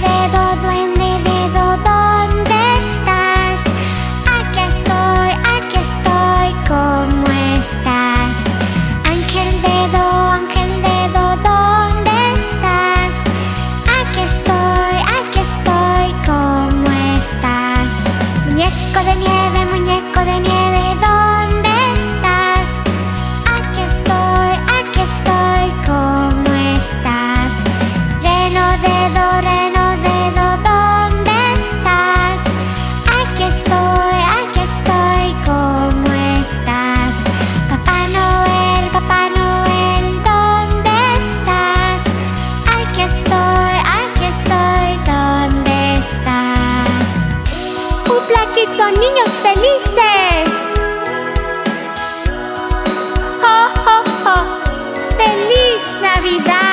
れど son niños felices. ¡Ho, ho, ho! ¡Feliz Navidad!